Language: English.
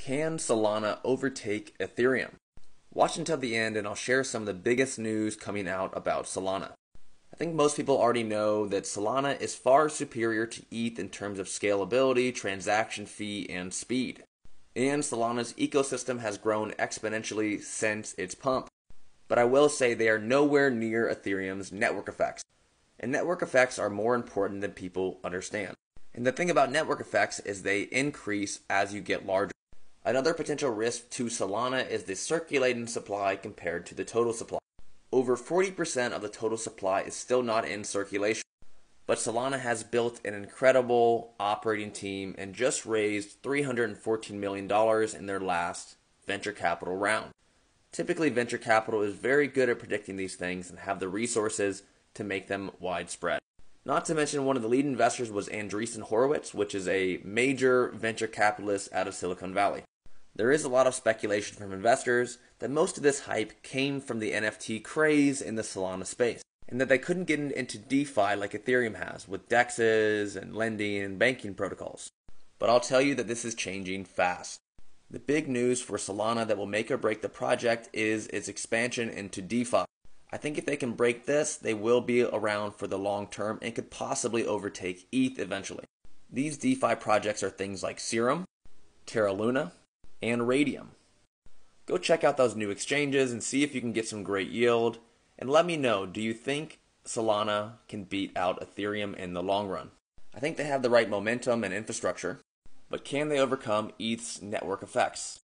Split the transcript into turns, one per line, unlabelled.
Can Solana overtake Ethereum? Watch until the end and I'll share some of the biggest news coming out about Solana. I think most people already know that Solana is far superior to ETH in terms of scalability, transaction fee, and speed. And Solana's ecosystem has grown exponentially since its pump. But I will say they are nowhere near Ethereum's network effects. And network effects are more important than people understand. And the thing about network effects is they increase as you get larger. Another potential risk to Solana is the circulating supply compared to the total supply. Over 40% of the total supply is still not in circulation. But Solana has built an incredible operating team and just raised $314 million in their last venture capital round. Typically, venture capital is very good at predicting these things and have the resources to make them widespread. Not to mention, one of the lead investors was Andreessen Horowitz, which is a major venture capitalist out of Silicon Valley. There is a lot of speculation from investors that most of this hype came from the NFT craze in the Solana space, and that they couldn't get into DeFi like Ethereum has, with DEXs and lending and banking protocols. But I'll tell you that this is changing fast. The big news for Solana that will make or break the project is its expansion into DeFi. I think if they can break this, they will be around for the long term and could possibly overtake ETH eventually. These DeFi projects are things like Serum, Terra Luna, and Raydium. Go check out those new exchanges and see if you can get some great yield. And let me know do you think Solana can beat out Ethereum in the long run? I think they have the right momentum and infrastructure, but can they overcome ETH's network effects?